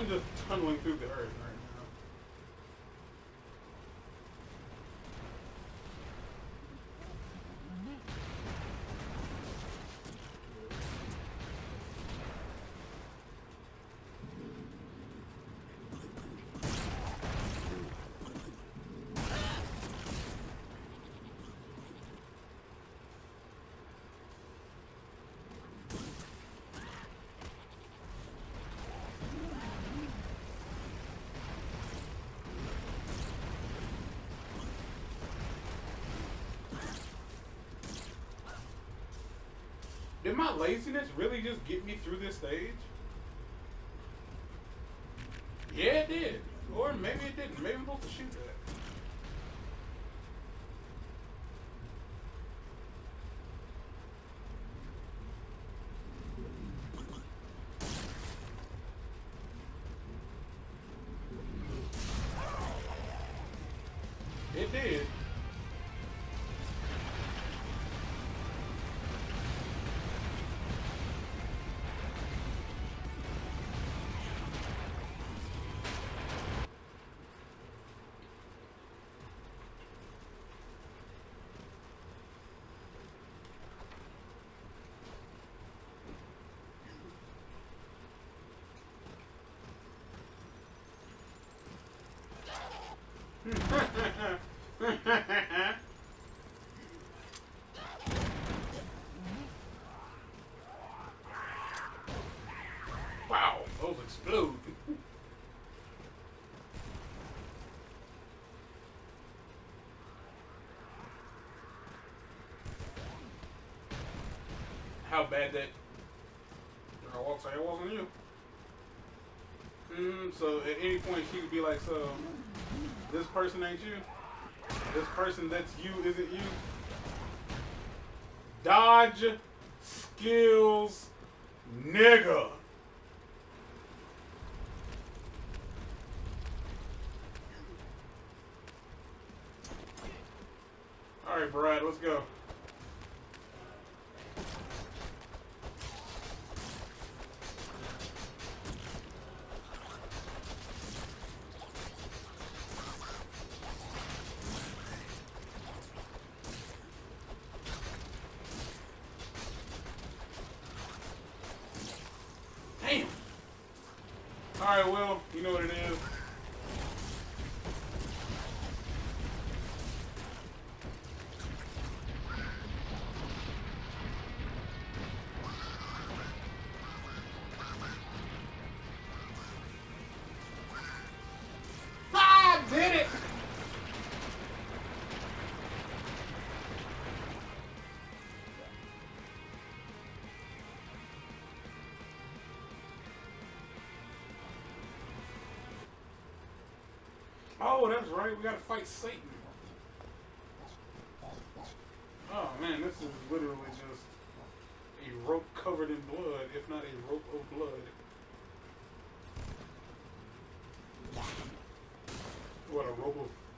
I'm just tunneling through the earth right now. Did my laziness really just get me through this stage? Yeah, it did. Or maybe it didn't. Maybe I'm supposed to shoot that. It did. Wow, those explode. How bad that girl walks it wasn't you. Mm, so at any point she could be like, so this person ain't you? This person that's you isn't you? Dodge skills nigga. Alright, Brad, let's go. Alright, well, you know what it is. Oh, that's right. We gotta fight Satan. Oh man, this is literally just a rope covered in blood, if not a rope of blood. What a rope of.